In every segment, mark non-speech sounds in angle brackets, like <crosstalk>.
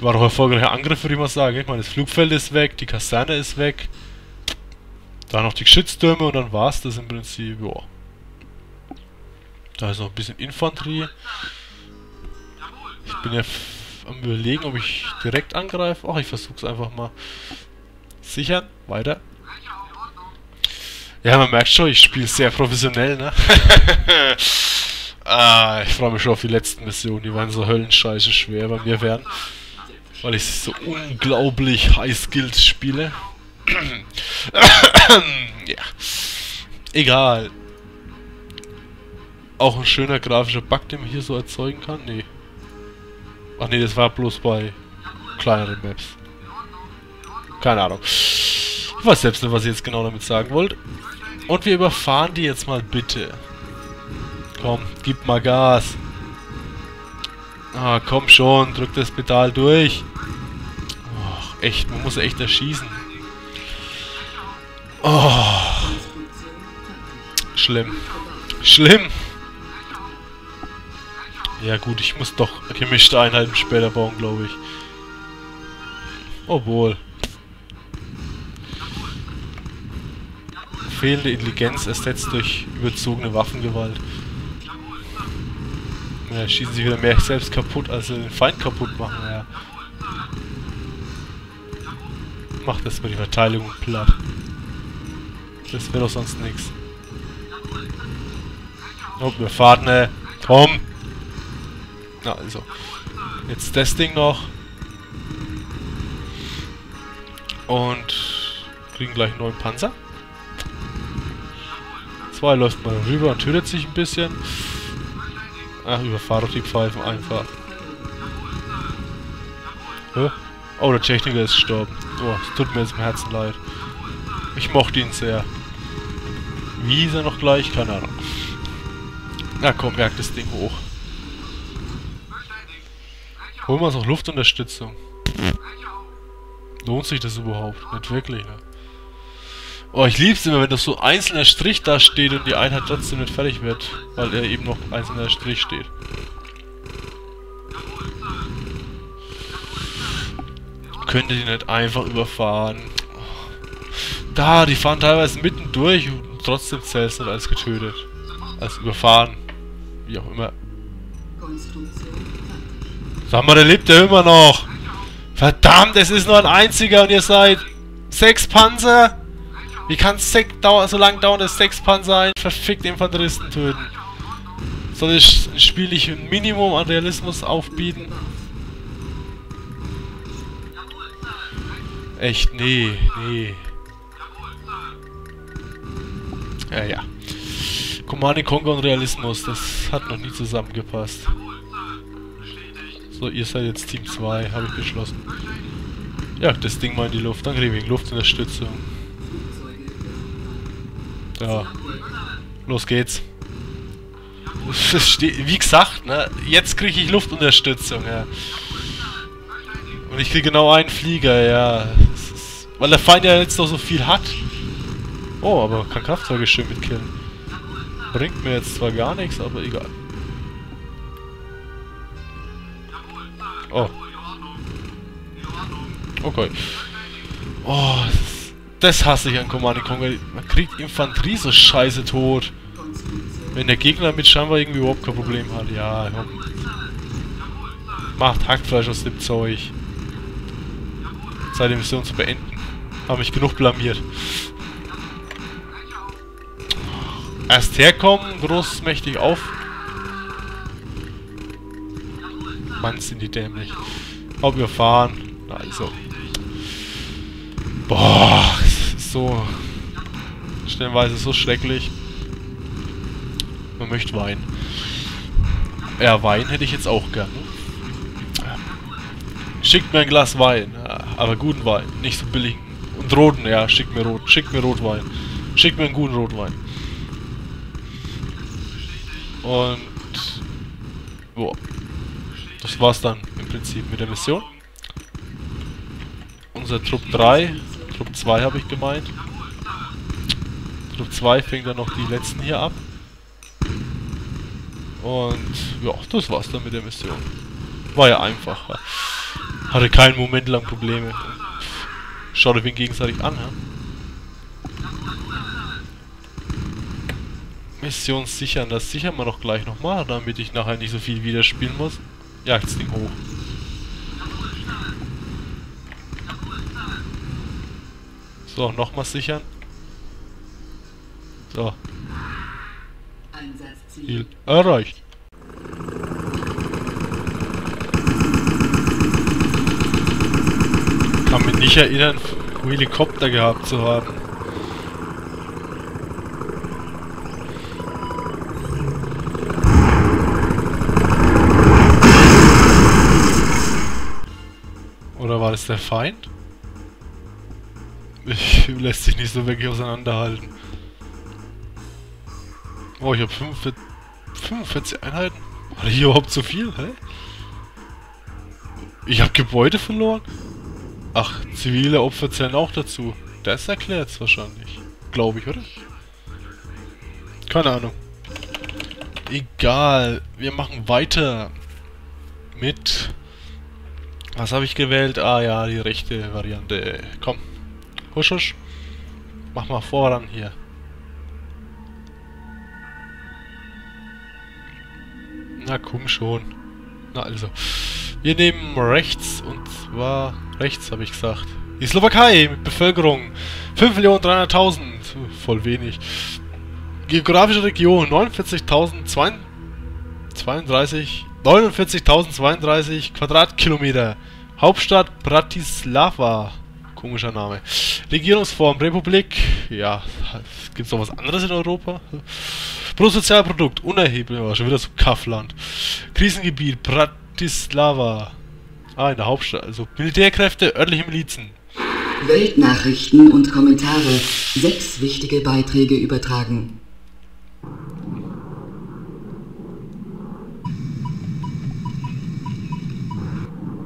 War doch erfolgreicher Angriff, würde ich mal sagen. Ich meine, das Flugfeld ist weg, die Kaserne ist weg. Da noch die Geschütztürme und dann war es das im Prinzip. Joa. Da ist noch ein bisschen Infanterie. Ich bin ja am überlegen, ob ich direkt angreife. Ach, ich versuch's einfach mal. Sichern, weiter. Ja, man merkt schon, ich spiele sehr professionell, ne? <laughs> ah, ich freue mich schon auf die letzten Missionen. Die werden so höllenscheiße schwer bei mir werden. Weil ich so unglaublich high skilled spiele. <coughs> ja. Egal. Auch ein schöner grafischer Bug, den man hier so erzeugen kann? Nee. Ach nee, das war bloß bei kleineren Maps. Keine Ahnung. Ich weiß selbst nicht, was ich jetzt genau damit sagen wollte. Und wir überfahren die jetzt mal bitte. Komm, gib mal Gas. Ah, komm schon, drück das Pedal durch. Ach, echt, man muss echt erschießen. Oh. Schlimm. Schlimm. Ja gut, ich muss doch gemischte Einheiten später bauen, glaube ich. Obwohl. Fehlende Intelligenz ersetzt durch überzogene Waffengewalt. Ja, schießen sich wieder mehr selbst kaputt, als sie den Feind kaputt machen, ja. Macht das mal die Verteidigung platt. Das wäre doch sonst nichts. Oh, wir fahren, ne? Komm! Na, also. Jetzt das Ding noch. Und kriegen gleich einen neuen Panzer. Zwei läuft mal rüber und tötet sich ein bisschen. Ach, überfahre doch die Pfeifen einfach. Hä? Oh, der Techniker ist gestorben. Oh, es tut mir jetzt im Herzen leid. Ich mochte ihn sehr. Wie ist er noch gleich? Keine Ahnung. Na komm, merkt das Ding hoch. Holen wir uns noch Luftunterstützung. Lohnt sich das überhaupt? Nicht wirklich, ne? Oh, ich lieb's immer, wenn das so einzelner Strich da steht und die Einheit trotzdem nicht fertig wird, weil er eben noch einzelner Strich steht. Könnte die nicht einfach überfahren? Da, die fahren teilweise mitten durch und trotzdem zählt es nicht als getötet. Als überfahren. Wie auch immer. Sag mal, der lebt ja immer noch. Verdammt, es ist nur ein einziger und ihr seid sechs Panzer. Wie kann es so lange dauern, dass sechs Panzer verfickt Infanteristen töten? Soll ich Spiel ich ein Minimum an Realismus aufbieten? Echt, nee, nee. Ja, ja. Command Conquer und Realismus, das hat noch nie zusammengepasst. So, ihr seid jetzt Team 2, habe ich beschlossen. Ja, das Ding mal in die Luft, dann kriegen wir Luftunterstützung. Ja. Los geht's. Wie gesagt, ne? Jetzt kriege ich Luftunterstützung, ja. Und ich kriege genau einen Flieger, ja. Weil der Feind ja jetzt noch so viel hat. Oh, aber kann Kraftzeuge schön mitkillen. Bringt mir jetzt zwar gar nichts, aber egal. Oh. Okay. Oh, das hasse ich an Command Conquer. Man kriegt Infanterie so scheiße tot. Wenn der Gegner mit scheinbar irgendwie überhaupt kein Problem hat. Ja, komm. Macht Hackfleisch aus dem Zeug. Zeit die Mission zu beenden. Habe mich genug blamiert. Erst herkommen, groß, mächtig auf. Mann, sind die dämlich. Ob wir fahren. Also. Boah, ist so. Stellenweise so schrecklich. Man möchte Wein. Ja, Wein hätte ich jetzt auch gern. Schickt mir ein Glas Wein. Aber guten Wein. Nicht so billig. Und roten, ja, schickt mir rot. Schickt mir Rotwein. Schickt mir einen guten Rotwein. Und... Boah. Das war's dann im Prinzip mit der Mission. Unser Trupp 3, Trupp 2 habe ich gemeint. Trupp 2 fängt dann noch die letzten hier ab. Und ja, das war's dann mit der Mission. War ja einfach. Hatte keinen Moment lang Probleme. Schaut euch gegenseitig an, ja? Mission sichern, das sichern wir doch gleich nochmal, damit ich nachher nicht so viel wieder spielen muss. Ja, das Ding hoch. So, nochmal sichern. So. Ziel erreicht. Kann mich nicht erinnern, Helikopter gehabt zu haben. Oder war das der Feind? Ich, lässt sich nicht so wirklich auseinanderhalten. Oh, ich habe 45, 45 Einheiten. War hier überhaupt so viel? Hä? Ich habe Gebäude verloren? Ach, zivile Opfer zählen auch dazu. Das erklärt es wahrscheinlich. Glaube ich, oder? Keine Ahnung. Egal. Wir machen weiter. Mit... Was habe ich gewählt? Ah ja, die rechte Variante. Komm. Husch, husch. Mach mal voran hier. Na komm schon. Na also. Wir nehmen rechts und zwar rechts habe ich gesagt. Die Slowakei mit Bevölkerung 5.300.000. Voll wenig. Geografische Region 49.032 49.032 Quadratkilometer. Hauptstadt Bratislava. Komischer Name. Regierungsform Republik. Ja, gibt es noch was anderes in Europa? Bruttosozialprodukt, unerheblich, schon wieder so Kaffland. Krisengebiet, Bratislava. Ah, in der Hauptstadt, also Militärkräfte, örtliche Milizen. Weltnachrichten und Kommentare. Sechs wichtige Beiträge übertragen.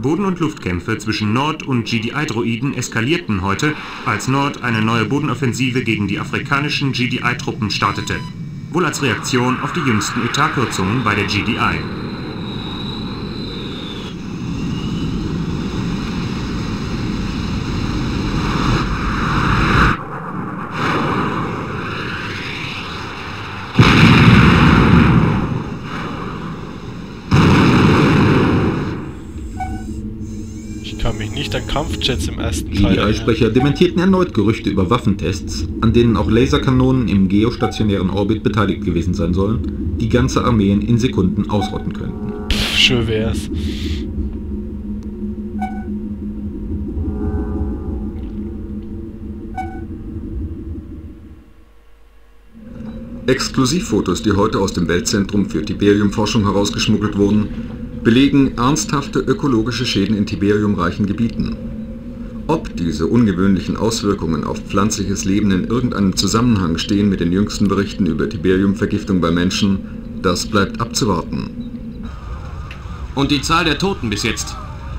Boden- und Luftkämpfe zwischen Nord und GDI-Droiden eskalierten heute, als Nord eine neue Bodenoffensive gegen die afrikanischen GDI-Truppen startete wohl als Reaktion auf die jüngsten Etatkürzungen bei der GDI. nicht Kampfjets im ersten Teil. Die Eisprecher dementierten erneut Gerüchte über Waffentests, an denen auch Laserkanonen im geostationären Orbit beteiligt gewesen sein sollen, die ganze Armeen in Sekunden ausrotten könnten. Pff, schön wär's. Exklusivfotos, die heute aus dem Weltzentrum für Tiberiumforschung herausgeschmuggelt wurden, belegen ernsthafte ökologische Schäden in tiberiumreichen Gebieten. Ob diese ungewöhnlichen Auswirkungen auf pflanzliches Leben in irgendeinem Zusammenhang stehen mit den jüngsten Berichten über Tiberiumvergiftung bei Menschen, das bleibt abzuwarten. Und die Zahl der Toten bis jetzt,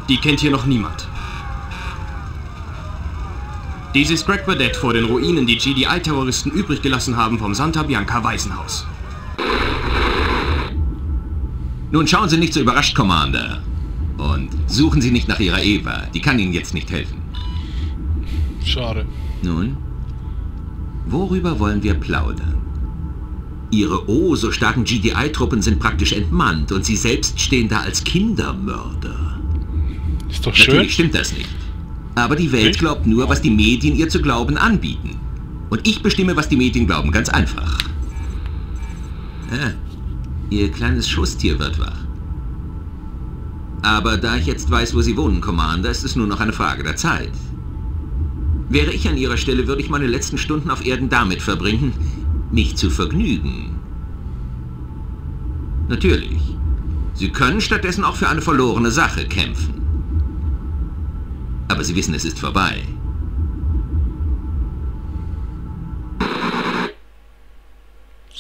die kennt hier noch niemand. Dieses Greg Burdett vor den Ruinen, die GDI-Terroristen übrig gelassen haben vom Santa Bianca Waisenhaus. Nun schauen Sie nicht so überrascht, Commander. Und suchen Sie nicht nach Ihrer Eva. Die kann Ihnen jetzt nicht helfen. Schade. Nun, worüber wollen wir plaudern? Ihre oh so starken GDI-Truppen sind praktisch entmannt und Sie selbst stehen da als Kindermörder. Ist doch schön. Natürlich stimmt das nicht. Aber die Welt nicht? glaubt nur, was die Medien ihr zu glauben anbieten. Und ich bestimme, was die Medien glauben, ganz einfach. Ja, Ihr kleines Schusstier wird wach. Aber da ich jetzt weiß, wo Sie wohnen, Commander, ist es nur noch eine Frage der Zeit. Wäre ich an Ihrer Stelle, würde ich meine letzten Stunden auf Erden damit verbringen, mich zu vergnügen. Natürlich. Sie können stattdessen auch für eine verlorene Sache kämpfen. Aber Sie wissen, es ist vorbei.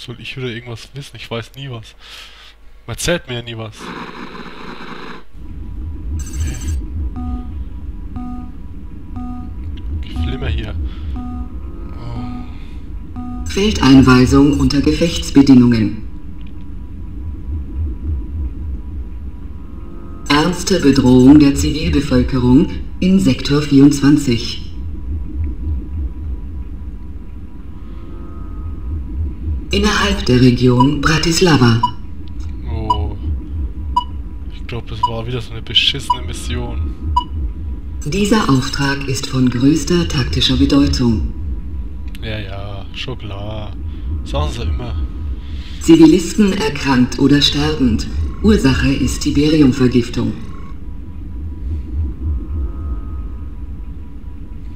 soll ich wieder irgendwas wissen? Ich weiß nie was. Man erzählt mir ja nie was. Nee. Flimmer hier. Oh. Feldeinweisung unter Gefechtsbedingungen. Ernst erste Bedrohung der Zivilbevölkerung in Sektor 24. Innerhalb der Region Bratislava. Oh. Ich glaube, das war wieder so eine beschissene Mission. Dieser Auftrag ist von größter taktischer Bedeutung. Ja, ja, schon klar. Sagen sie immer. Zivilisten erkrankt oder sterbend. Ursache ist Tiberiumvergiftung.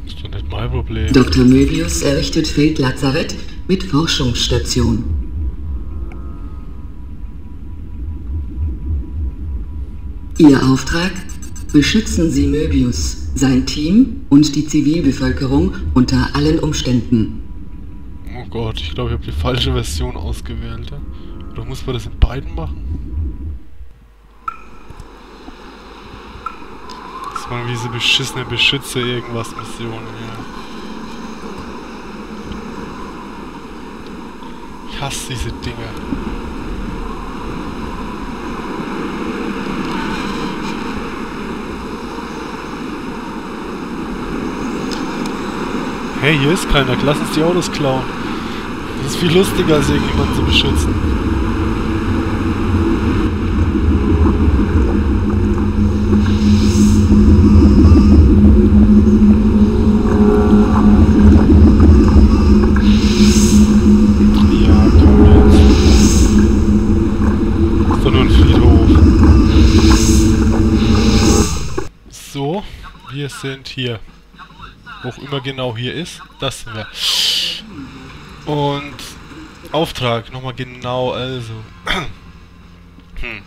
Ist doch nicht mein Problem. Dr. Möbius errichtet Feldlazarett mit Forschungsstation. Ihr Auftrag? Beschützen Sie Möbius, sein Team und die Zivilbevölkerung unter allen Umständen. Oh Gott, ich glaube, ich habe die falsche Version ausgewählt. ja? Oder muss man das in beiden machen? Das waren diese beschissene Beschütze irgendwas Missionen hier. Ich hasse diese Dinge. Hey, hier ist keiner. Lass uns die Autos klauen. Das ist viel lustiger, als irgendjemanden zu beschützen. Wir sind hier. Auch immer genau hier ist, das sind wir. Und Auftrag, nochmal genau, also. Hm.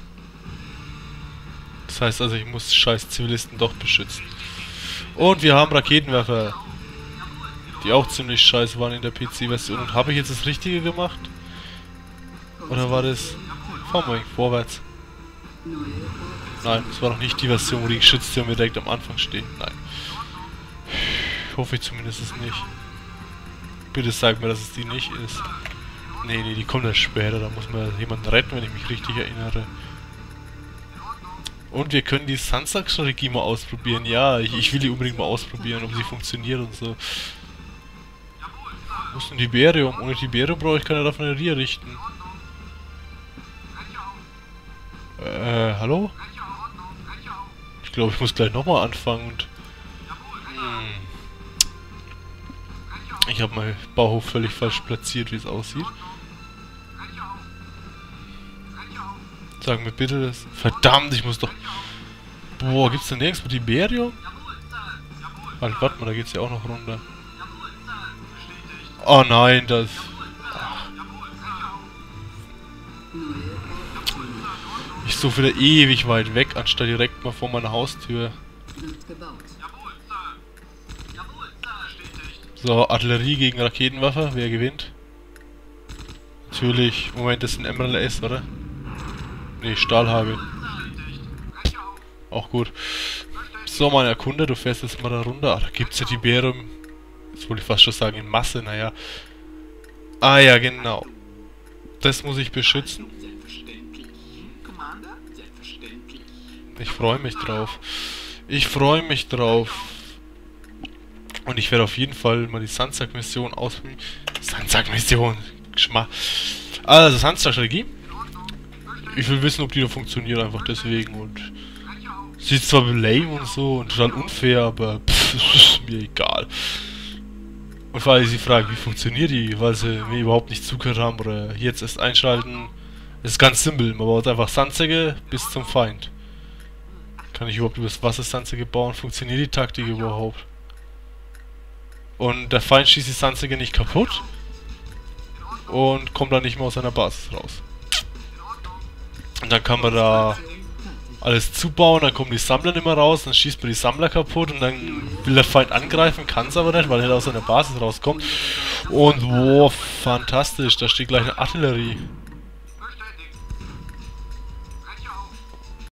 Das heißt also, ich muss scheiß Zivilisten doch beschützen. Und wir haben Raketenwerfer. Die auch ziemlich scheiße waren in der PC-Version. Und habe ich jetzt das Richtige gemacht? Oder war das... Fahren vorwärts. Nein, das war noch nicht die Version, wo die Geschütztürme direkt am Anfang stehen. Nein. Hoffe ich zumindest es nicht. Bitte sag mir, dass es die nicht ist. Nee, nee, die kommt erst später. Da muss man jemanden retten, wenn ich mich richtig erinnere. Und wir können die Sansak-Strategie mal ausprobieren. Ja, ich, ich will die unbedingt mal ausprobieren, ob sie funktioniert und so. Wo ist denn Tiberium? Ohne Tiberium brauche ich keine Raffinerie errichten. Äh, hallo? Ich glaube, ich muss gleich nochmal anfangen und... Ich habe meinen Bauhof völlig falsch platziert, wie es aussieht. Sag mir bitte das. Verdammt, ich muss doch... Boah, gibt's denn nirgends mit Tiberium? Halt, warte mal, da geht's ja auch noch runter. Oh nein, das... Ich suche wieder ewig weit weg, anstatt direkt mal vor meiner Haustür. So, Artillerie gegen Raketenwaffe, wer gewinnt? Natürlich, Moment, das sind Emerald S, oder? Ne, Stahlhagel. Auch gut. So, mein Erkunde, du fährst jetzt mal da runter. Ach, da gibt's ja Tiberium. Jetzt wollte ich fast schon sagen, in Masse, naja. Ah ja, genau. Das muss ich beschützen. Ich freue mich drauf. Ich freue mich drauf. Und ich werde auf jeden Fall mal die Sandsack-Mission ausprobieren. Sandsack-Mission. Geschmack. Also, Sandsack-Strategie. Ich will wissen, ob die da funktioniert, einfach deswegen. Und sie ist zwar lame und so und total unfair, aber pff, ist mir egal. Und vor allem ist die Frage, wie funktioniert die, weil sie mir überhaupt nicht zugehört haben oder jetzt erst einschalten. Das ist ganz simpel, man baut einfach Sandsäcke bis zum Feind. Kann ich überhaupt übers Wasser Sandsäcke bauen? Funktioniert die Taktik überhaupt? Und der Feind schießt die Sandsäcke nicht kaputt und kommt dann nicht mehr aus seiner Basis raus. Und dann kann man da alles zubauen, dann kommen die Sammler nicht mehr raus, dann schießt man die Sammler kaputt und dann will der Feind angreifen, kann es aber nicht, weil er aus seiner Basis rauskommt. Und wow, fantastisch, da steht gleich eine Artillerie.